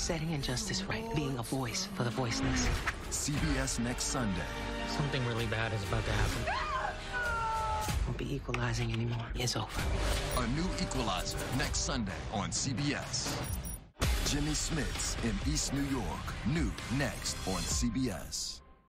Setting injustice right. Being a voice for the voiceless. CBS next Sunday. Something really bad is about to happen. Won't be equalizing anymore. It's over. A new Equalizer next Sunday on CBS. Jimmy Smits in East New York. New next on CBS.